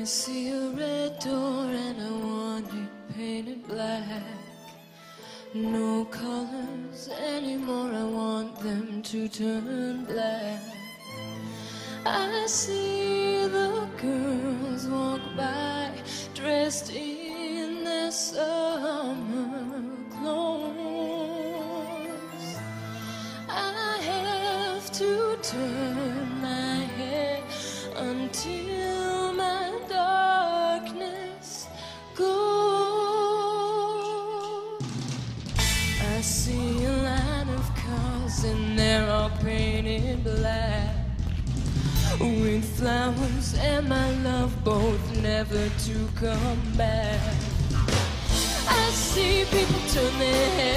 I see a red door and I want it painted black. No colors anymore, I want them to turn black. I see the girls walk by dressed in their summer clothes. I have to turn my I see a line of cars and they're all painted black with flowers and my love both never to come back. I see people turn their